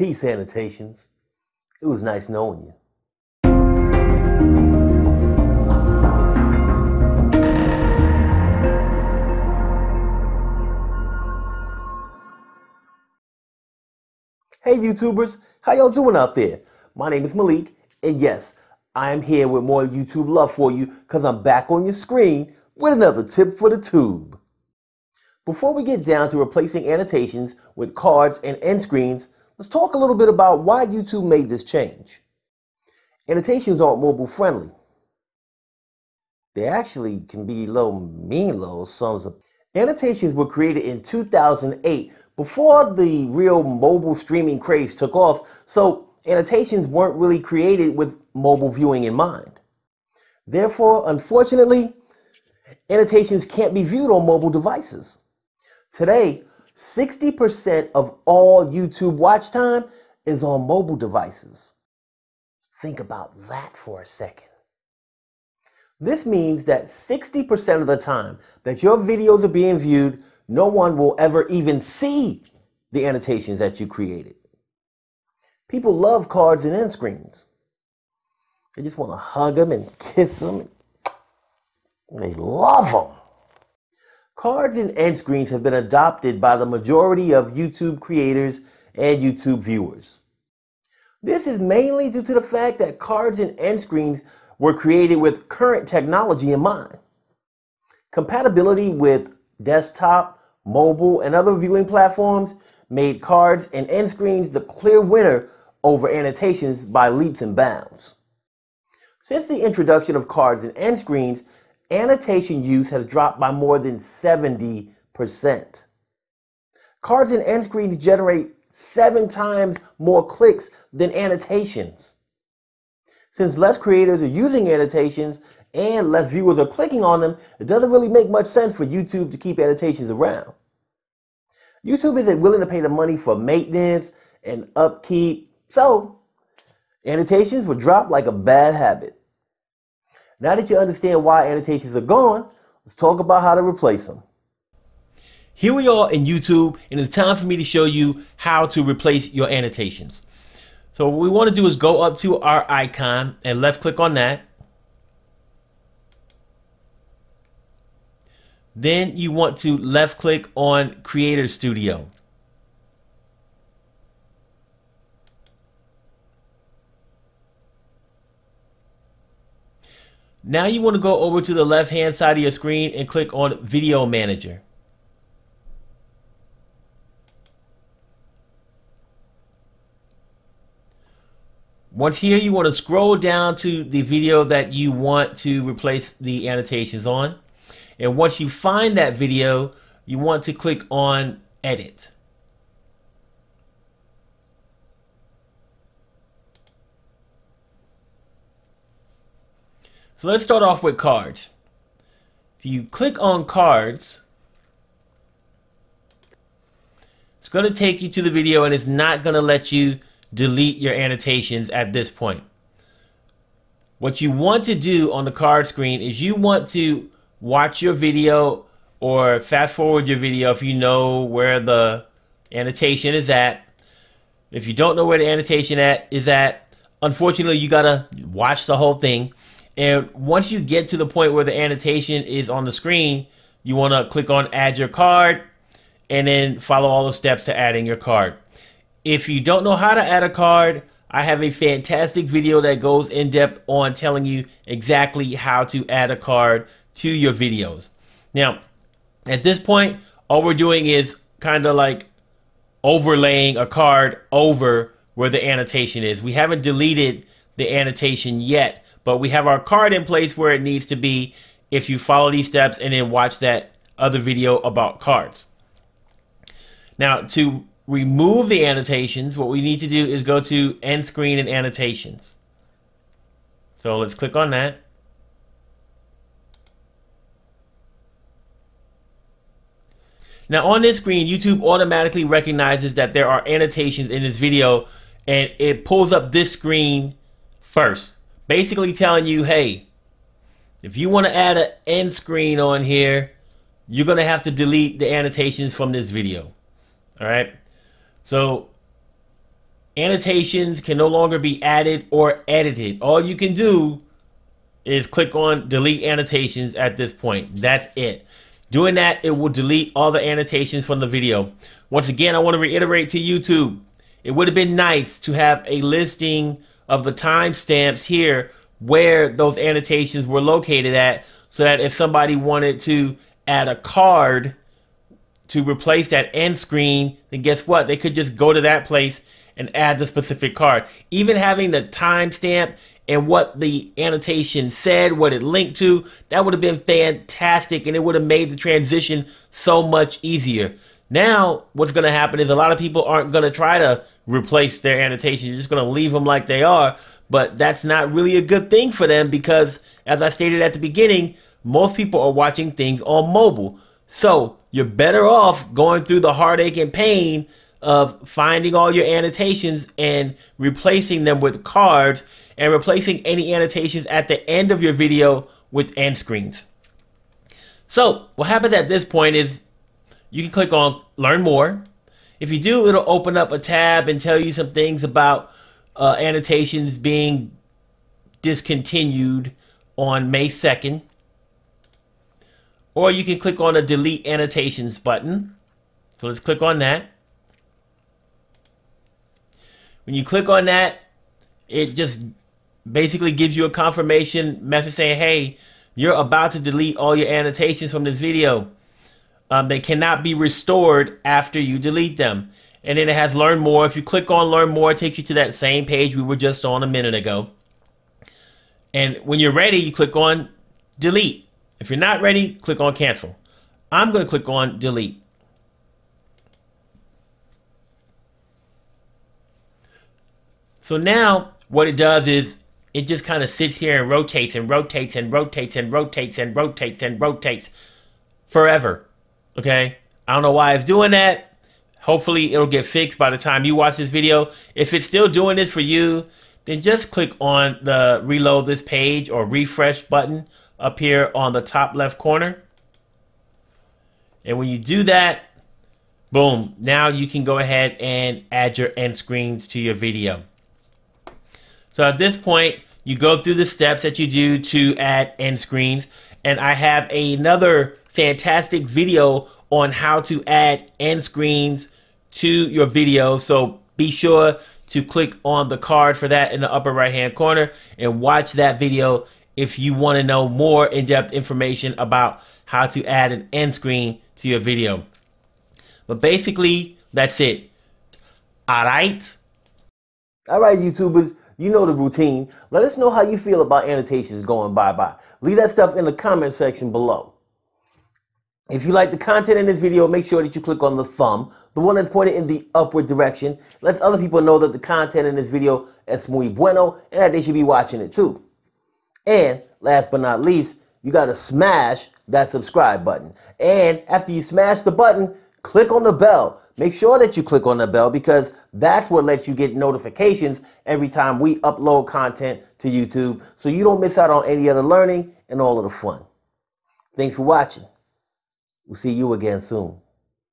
Peace, annotations. It was nice knowing you. Hey YouTubers, how y'all doing out there? My name is Malik, and yes, I am here with more YouTube love for you because I'm back on your screen with another tip for the tube. Before we get down to replacing annotations with cards and end screens, let's talk a little bit about why YouTube made this change. Annotations aren't mobile friendly. They actually can be little mean little sons of... Annotations were created in 2008 before the real mobile streaming craze took off, so annotations weren't really created with mobile viewing in mind. Therefore, unfortunately, annotations can't be viewed on mobile devices. Today, 60% of all YouTube watch time is on mobile devices. Think about that for a second. This means that 60% of the time that your videos are being viewed, no one will ever even see the annotations that you created. People love cards and end screens. They just want to hug them and kiss them. They love them. Cards and end screens have been adopted by the majority of YouTube creators and YouTube viewers. This is mainly due to the fact that cards and end screens were created with current technology in mind. Compatibility with desktop, mobile, and other viewing platforms made cards and end screens the clear winner over annotations by leaps and bounds. Since the introduction of cards and end screens, annotation use has dropped by more than 70%. Cards and end screens generate seven times more clicks than annotations. Since less creators are using annotations and less viewers are clicking on them, it doesn't really make much sense for YouTube to keep annotations around. YouTube isn't willing to pay the money for maintenance and upkeep, so annotations will drop like a bad habit. Now that you understand why annotations are gone, let's talk about how to replace them. Here we are in YouTube, and it's time for me to show you how to replace your annotations. So what we want to do is go up to our icon and left click on that. Then you want to left click on Creator Studio. Now you want to go over to the left hand side of your screen and click on Video Manager. Once here, you want to scroll down to the video that you want to replace the annotations on. And once you find that video, you want to click on Edit. So let's start off with cards. If you click on cards, it's going to take you to the video and it's not going to let you delete your annotations at this point. What you want to do on the card screen is you want to watch your video or fast forward your video if you know where the annotation is at. If you don't know where the annotation at is at, unfortunately you gotta watch the whole thing. And once you get to the point where the annotation is on the screen, you want to click on add your card and then follow all the steps to adding your card. If you don't know how to add a card, I have a fantastic video that goes in depth on telling you exactly how to add a card to your videos. Now, at this point, all we're doing is kind of like overlaying a card over where the annotation is. We haven't deleted the annotation yet, but we have our card in place where it needs to be if you follow these steps and then watch that other video about cards. Now, to remove the annotations, what we need to do is go to end screen and annotations. So let's click on that. Now on this screen, YouTube automatically recognizes that there are annotations in this video and it pulls up this screen first basically telling you, hey, if you want to add an end screen on here, you're going to have to delete the annotations from this video. All right. So annotations can no longer be added or edited. All you can do is click on delete annotations at this point. That's it. Doing that, it will delete all the annotations from the video. Once again, I want to reiterate to YouTube, it would have been nice to have a listing of the timestamps here where those annotations were located at so that if somebody wanted to add a card to replace that end screen, then guess what? They could just go to that place and add the specific card. Even having the timestamp and what the annotation said, what it linked to, that would have been fantastic and it would have made the transition so much easier. Now, what's going to happen is a lot of people aren't going to try to replace their annotations. You're just going to leave them like they are. But that's not really a good thing for them because, as I stated at the beginning, most people are watching things on mobile. So you're better off going through the heartache and pain of finding all your annotations and replacing them with cards and replacing any annotations at the end of your video with end screens. So what happens at this point is you can click on learn more. If you do, it'll open up a tab and tell you some things about uh, annotations being discontinued on May 2nd. Or you can click on the delete annotations button. So let's click on that. When you click on that, it just basically gives you a confirmation message saying, hey, you're about to delete all your annotations from this video. Um, they cannot be restored after you delete them. And then it has learn more. If you click on learn more, it takes you to that same page we were just on a minute ago. And when you're ready, you click on delete. If you're not ready, click on cancel. I'm going to click on delete. So now what it does is it just kind of sits here and rotates and rotates and rotates and rotates and rotates and rotates forever. Okay? I don't know why it's doing that. Hopefully it'll get fixed by the time you watch this video. If it's still doing this for you, then just click on the reload this page or refresh button up here on the top left corner. And when you do that, boom, now you can go ahead and add your end screens to your video. So at this point, you go through the steps that you do to add end screens. And I have another fantastic video on how to add end screens to your video. So be sure to click on the card for that in the upper right hand corner and watch that video if you want to know more in-depth information about how to add an end screen to your video. But basically, that's it. All right. All right, YouTubers. You know the routine. Let us know how you feel about annotations going bye-bye. Leave that stuff in the comment section below. If you like the content in this video, make sure that you click on the thumb, the one that's pointed in the upward direction. Lets other people know that the content in this video is muy bueno and that they should be watching it too. And last but not least, you got to smash that subscribe button. And after you smash the button, click on the bell. Make sure that you click on the bell because that's what lets you get notifications every time we upload content to YouTube so you don't miss out on any of the learning and all of the fun. Thanks for watching. We'll see you again soon.